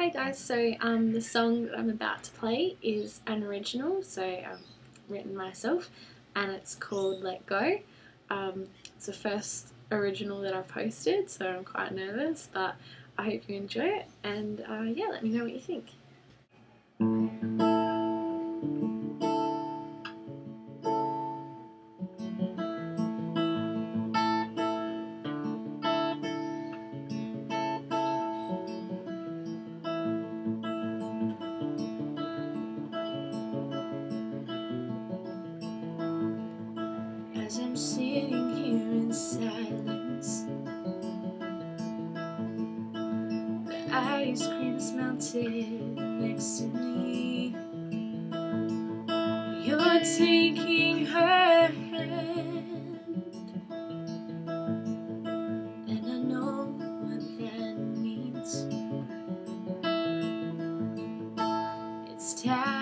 Hi guys, so um, the song that I'm about to play is an original, so I've written myself, and it's called Let Go. Um, it's the first original that I've posted, so I'm quite nervous, but I hope you enjoy it, and uh, yeah, let me know what you think. As I'm sitting here in silence, the ice cream is melted next to me. You're taking her hand, and I know what that means. It's time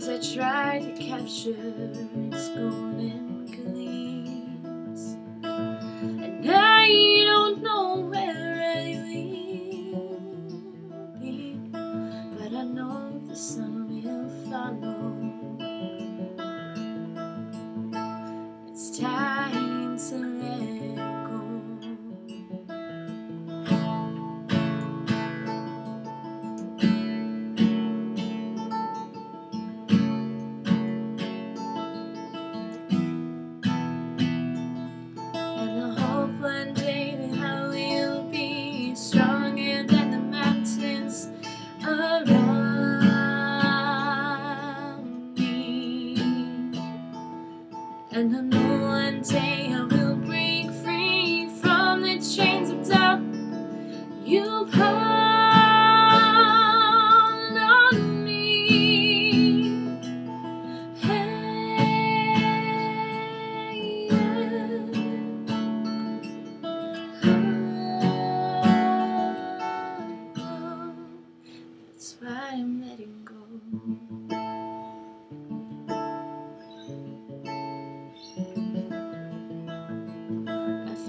As I try to capture its golden gleams. And I don't know where I will be But I know the sun will follow. It's time And I know one day I will break free from the chains of doubt you put on me. Hey, yeah. That's why I'm letting go.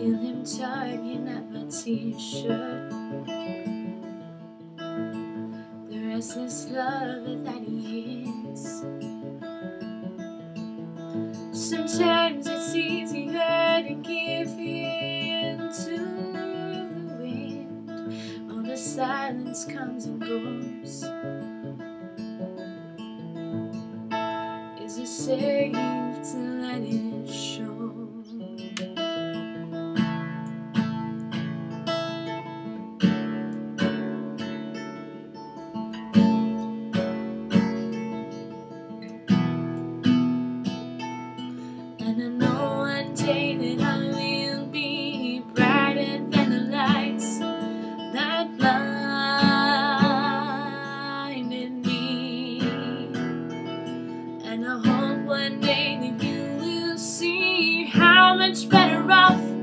Feel him tugging at my t-shirt. The restless lover that he is. Sometimes it's easier to give in to the wind. All the silence comes and goes. Is it safe to let it show? One day that you will see how much better off